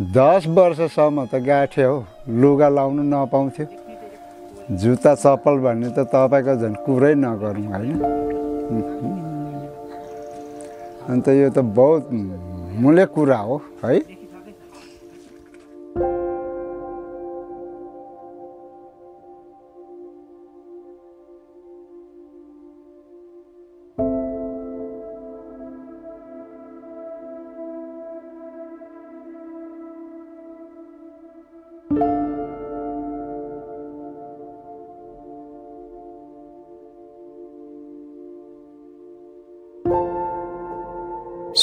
दस वर्षसम्म त गाठे हो लुगा लाउनु नपाउँथ्यो। जुत्ता चप्पल भन्ने त तपाईँको झन् कुरै नगरौँ होइन? अन्त यो त बहुत मूल्य कुरा हो है?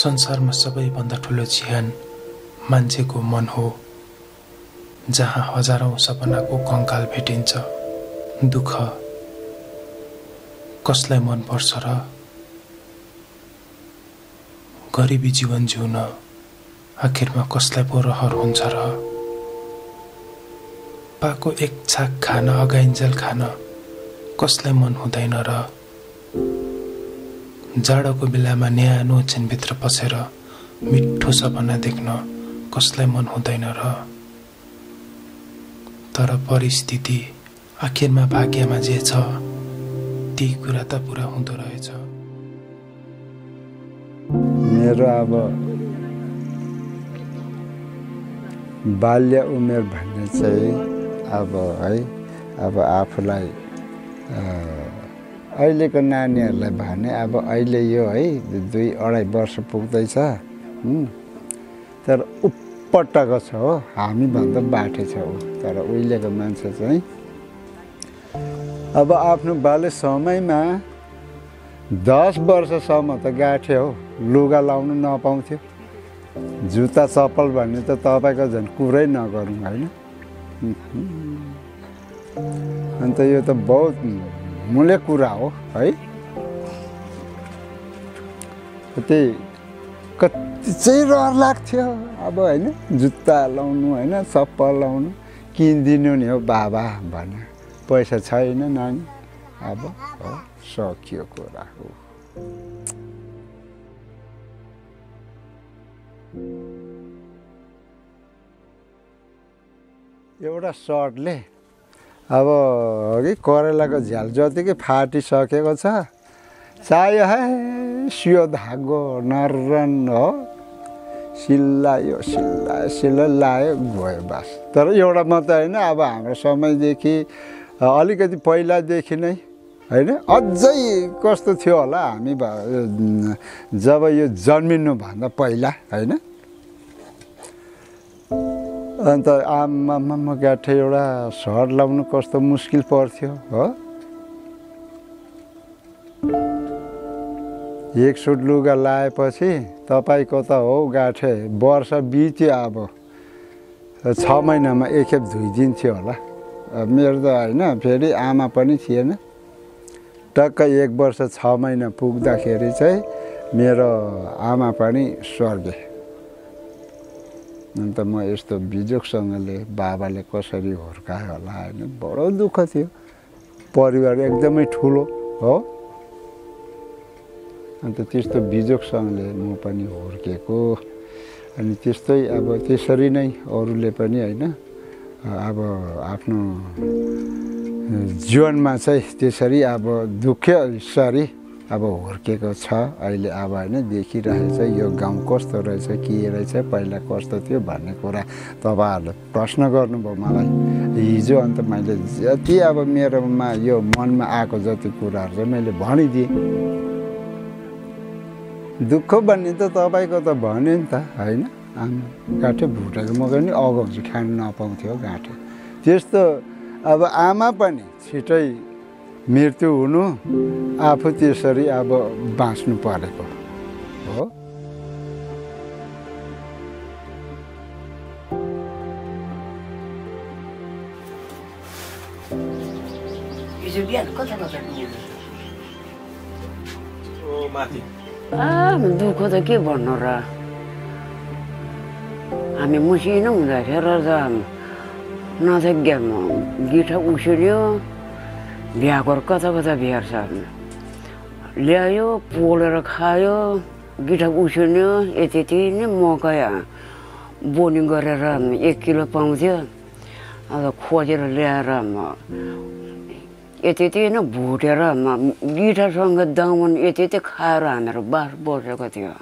संसारमा सबैभन्दा ठुलो चिहान मान्छेको मन हो जहाँ हजारौँ सपनाको कङ्काल भेटिन्छ। दुःख कसलाई मनपर्छ र गरिबी जीवन जिउन आखिरमा कसलाई पो रहर हुन्छ र? पाको एक छाक खान अगाइन्जेल खान कसलाई मन हुँदैन र? जाडोको बेलामा न्यानो ओछ्यानभित्र पसेर मिठो सपना देख्न कसलाई मन हुँदैन र? तर परिस्थिति आखिरमा भाग्यमा जे छ ती कुरा त पुरा हुँदो रहेछ। मेरो अब बाल्य उमेर भन्ने चाहिँ अब है अब आफूलाई अहिलेको नानीहरूलाई भने अब अहिले यो है दुई अढाई वर्ष पुग्दैछ तर उपटको छ हो हामीभन्दा बाठे छ ऊ। तर उहिलेको मान्छे चाहिँ अब आफ्नो बाल्य समयमा दस वर्षसम्म त गाठे हो लुगा लाउनु नपाउँथ्यो। जुत्ता चप्पल भन्ने त तपाईँको झन् कुरै नगरौँ होइन? अन्त यो त बहुत मूल्य कुरा हो है? त्यही कति चाहिँ रहर लाग्थ्यो। अब होइन जुत्ता लाउनु होइन चप्पल लाउनु किनिदिनु नि हो बाबा भने पैसा छैन नानी। अब हो सकियो कुरा हो। एउटा सर्टले अब अघि करेलाको झ्याल जतिकै फाटिसकेको छ चाहियो है सियो धागो नरन हो। सिल्लायो सिल्लायो सिल्ला लायो गयो बास। तर एउटा मात्रै होइन अब हाम्रो समयदेखि अलिकति पहिलादेखि नै होइन? अझै कस्तो थियो होला हामी जब यो जन्मिनुभन्दा पहिला होइन? अन्त आमामा गाठे एउटा सर्ट लाउनु कस्तो मुस्किल पर्थ्यो हो? एक सुट लुगा लाएपछि तपाईँको त हो गाठे वर्ष बित्यो अब। छ महिनामा एकखेप धोइदिन्थ्यो होला। मेरो त होइन फेरि आमा पनि थिएन। टक्क एक वर्ष छ महिना पुग्दाखेरि चाहिँ मेरो आमा पनि स्वर्गे अन्त म यस्तो बिजोगसँगले बाबाले कसरी हुर्कायो होला होइन बडो दुःख थियो। परिवार एकदमै ठुलो हो। अन्त त्यस्तो बिजोगसँगले म पनि हुर्केको अनि त्यस्तै अब त्यसरी नै अरूले पनि होइन अब आफ्नो जीवनमा चाहिँ त्यसरी अब दुःखसरी अब हुर्केको छ अहिले अब होइन देखिरहेछ यो गाउँ कस्तो रहेछ के रहेछ पहिला कस्तो थियो भन्ने कुरा तपाईँहरूले प्रश्न गर्नुभयो मलाई। हिजो अन्त मैले जति अब मेरोमा यो मनमा आएको जति कुराहरू चाहिँ मैले भनिदिएँ। दुःख भन्ने त तपाईँको त भन्यो नि त होइन? आमा गाँठे भुटेको मकै नि अगाउँछ खानु नपाउँथ्यो गाँठे त्यस्तो अब आमा पनि छिटै मृत्यु हुनु आफू त्यसरी अब बाँच्नु परेको हो। दुःख त के भन्नु र? हामी मसिनो हुँदाखेरि त नथेग्या गिठा उसिन्यो। बिहाको कता कता बिहार्छ ल्यायो पोलेर खायो गिठा उसिन्यो यति यति नै मकै बोनी गरेर एक किलो पाउँथ्यो। अन्त खोजेर ल्याएर यति यति नै भुटेर गिठासँग दामन यति यति खाएर हामीहरू बास बसेको थियो।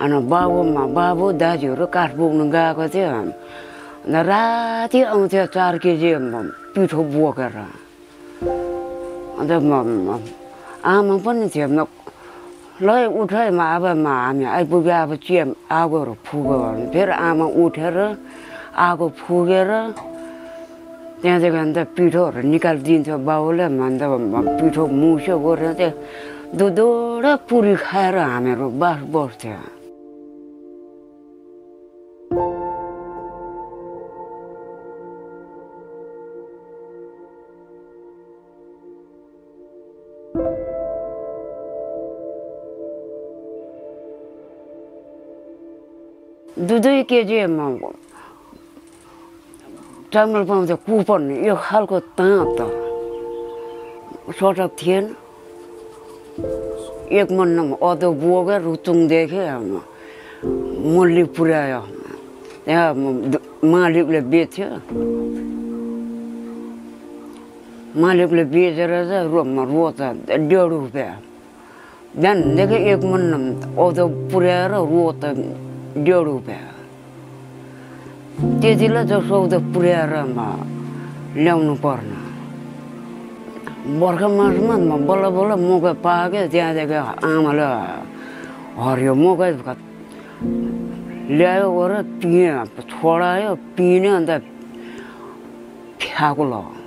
अनि बाबुमा बाबु दाजुहरू काठ बोक्नु गएको थियो। राति आउँथ्यो चार केजी पिठो बोकेर अन्त म- आमा पनि थियो म ल अब म हामी आइपुग्यो अब चिया आगोहरू फुक्यो भने फेरि आमा उठेर आगो फुकेर त्यहाँदेखि अन्त पिठोहरू निकालिदिन्थ्यो बाउले अन्त पिठो मुस्यो गरेर चाहिँ दुधो र पुरी खाएर हामीहरू बास बस्थ्यो दुई केजीमा चामल पाउँथ्यो कुपन यो खालको ताँत सटक थिएन एक महिनामा अदो बोकेर रुचुङदेखि मुल्ली पुर्यायो त्यहाँ मालिकले बेच्थ्यो मालिकले बेचेर चाहिँ रो रोच डेढ रुपियाँ बिहानदेखि एक महिना अदो पुर्याएर डेढ रुपियाँ त्यतिलाई चाहिँ सौदा पुर्याएर म ल्याउनु पर्ने बर्खा मासमा म बल्ल बल्ल मकै पाकेँ त्यहाँदेखि आमाले हरियो मकै ल्यायो गएर पिएँ छोडायो पिने अन्त फ्याएको ल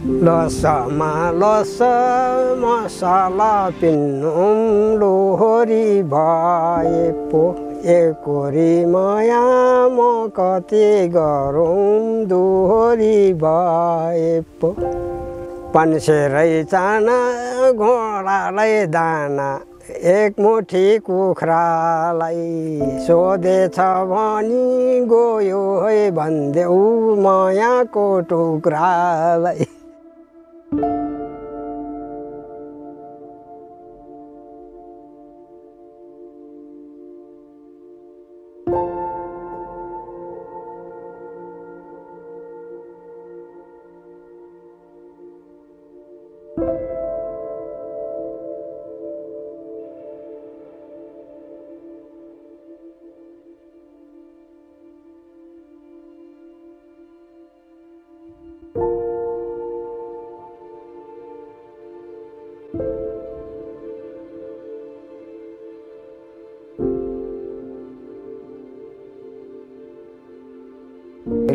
लसमा लस मसला पिन्नुम लोहरी भए पो। एकोरी माया म कति गरौँ दोहोरी भए पो। पन्सेरै चाना घोडालाई दाना एक मुठी कुखुरालाई सोधेछ भनी गयो है भनिदेऊ मायाको टुक्रालाई।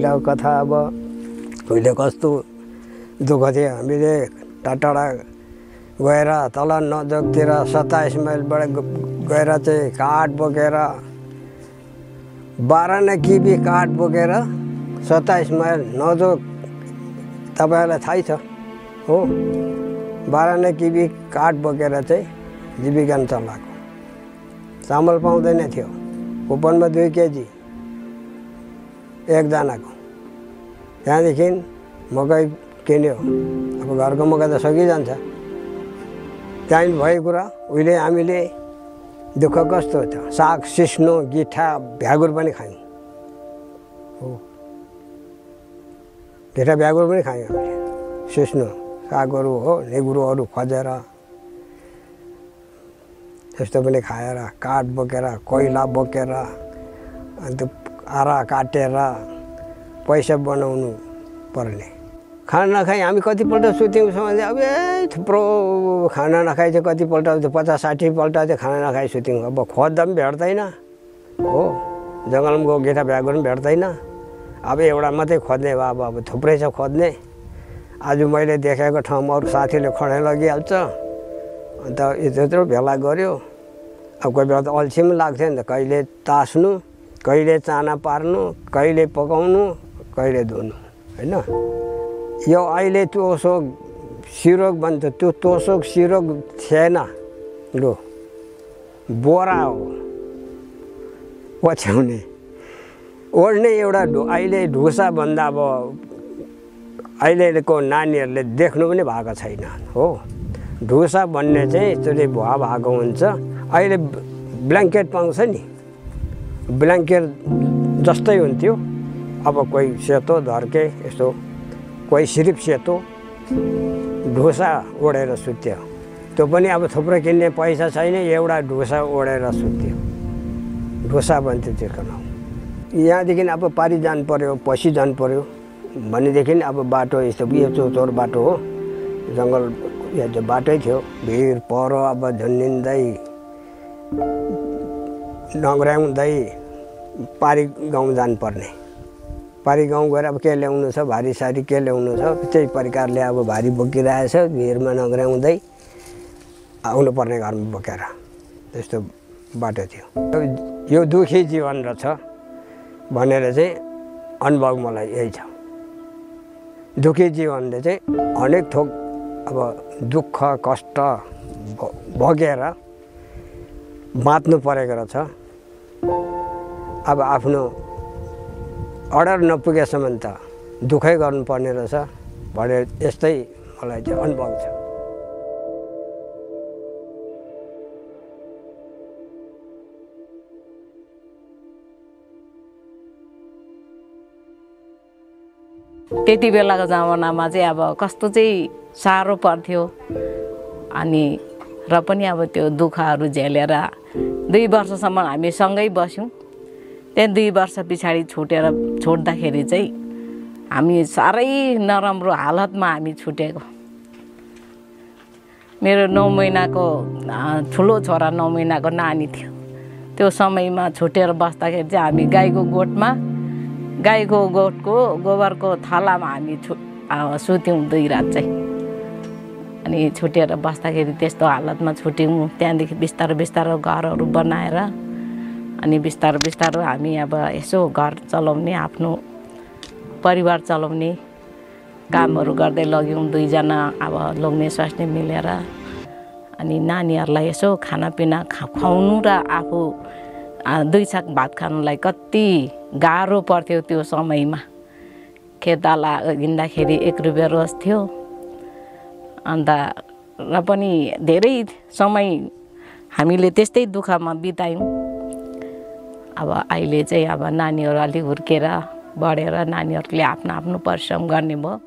पहिलाको कथा अब उहिले कस्तो दुःख थियो हामीले टाढा गएर तल नजकतिर सत्ताइस माइलबाट गएर चाहिँ काठ बोकेर बाह्र नै किबी काठ बोकेर सत्ताइस माइल नजोक तपाईँहरूलाई थाहै छ हो? बाह्र नै किबी काठ बोकेर चाहिँ जीविका चलाएको। चामल पाउँदैन थियो कुपनमा दुई केजी एकजनाको। त्यहाँदेखि मकै किन्यो। अब घरको मकै त सकिजान्छ त्यहाँदेखि भएको कुरा उहिले हामीले दुःख कस्तो थियो साग सिस्नो गिठा भ्यागुर पनि खायौँ। हो। गिठा भ्यागुर पनि खायौँ हामीले। सिस्नो सागहरू हो नेगुरोहरू खोजेर त्यस्तो पनि खाएर काठ बोकेर कोइला बोकेर अन्त आरा काटेर पैसा बनाउनु पर्ने। खाना नखाइ हामी कतिपल्ट सुत्यौँ भने अब ए थुप्रो खाना नखाइ चाहिँ कतिपल्ट पचास साठीपल्ट चाहिँ खाना नखाइ सुत्यौँ। अब खोज्दा पनि भेट्दैन। हो जङ्गलमा गएको गेठा भ्याएको पनि भेट्दैन। अब एउटा मात्रै खोज्ने भए अब अब थुप्रै छ खोज्ने। आज मैले देखेको ठाउँमा अरू साथीले खडै लगिहाल्छ। अन्त यत्रो भेला गऱ्यो अब कोही बेला त अल्छी पनि लाग्थ्यो नि त कहिले तास्नु कहिले चाना पार्नु कहिले पकाउनु। कहिले धुनु होइन? यो अहिले तोसोक सिरोक भन्छ त्यो तोसोक सिरोक थिएन लु। बोरा हो। ओछ्याउने ओढ्ने एउटा ढु अहिले ढुसा भन्दा अब अहिलेको नानीहरूले देख्नु पनि भएको छैन हो? ढुसा भन्ने चाहिँ यसरी भुवा भएको हुन्छ। अहिले ब्ल्याङ्केट पाउँछ नि। ब्ल्याङ्केट जस्तै हुन्थ्यो। अब कोही सेतो धर्के यस्तो कोही सिरिप सेतो ढुसा ओढेर सुत्यो। त्यो पनि अब थुप्रो किन्ने पैसा छैन एउटा ढुसा ओढेर सुत्यो। ढुसा भन्थ्यो त्यो नाउँ यहाँदेखि अब पारि जानु पऱ्यो पछि जानु पऱ्यो भनेदेखि अब बाटो यस्तो यो चौचौर बाटो हो। जङ्गल यो बाटै थियो। भिर पर अब झुन्डिँदै नग्राउँदै पारी गाउँ जानुपर्ने। पारी गाउँ गएर अब के ल्याउनु छ भारी सारी के ल्याउनु छ त्यही प्रकारले अब भारी बोकिरहेछ भिरमा नग्राउँदै आउनुपर्ने घरमा बोकेर। त्यस्तो बाटो थियो। यो दुःखी जीवन रहेछ भनेर चाहिँ अनुभव मलाई यही छ। दुःखी जीवनले चाहिँ अनेक थोक अब दुःख कष्ट भोगेर बाँच्नु परेको रहेछ। अब आफ्नो अर्डर नपुगेसम्म त दुःखै गर्नुपर्ने रहेछ भनेर यस्तै मलाई चाहिँ अनुभव छ। त्यति बेलाको जमानामा चाहिँ अब कस्तो चाहिँ साह्रो पर्थ्यो अनि र पनि अब त्यो दुःखहरू झेलेर दुई वर्षसम्म हामी सँगै बस्यौँ। त्यहाँ दुई वर्ष पछाडि छुटेर छोड्दाखेरि चाहिँ हामी साह्रै नराम्रो हालतमा हामी छुटेको। मेरो नौ महिनाको ठुलो छोरा नौ महिनाको नानी थियो। त्यो समयमा छुटेर बस्दाखेरि चाहिँ हामी गाईको गोठमा गाईको गोठको गोबरको थलामा हामी छु सुत्यौँ दुई रात चाहिँ। अनि छुटेर बस्दाखेरि त्यस्तो हालतमा छुट्यौँ। त्यहाँदेखि बिस्तारो बिस्तारो घरहरू बनाएर अनि बिस्तारो बिस्तारो हामी अब यसो घर चलाउने आफ्नो परिवार चलाउने कामहरू गर्दै लग्यौँ दुईजना अब लोग्ने स्वास्नी मिलेर। अनि नानीहरूलाई यसो खानापिना खा खुवाउनु र आफू दुई छाक भात खानुलाई कति गाह्रो पर्थ्यो त्यो समयमा। खेताला हिँड्दाखेरि एक रुपियाँ रोज थियो। अन्त र पनि धेरै समय हामीले त्यस्तै दुःखमा बितायौँ। अब अहिले चाहिँ अब नानीहरू अलिक हुर्केर बढेर नानीहरूले आफ्नो आफ्नो परिश्रम गर्ने भयो।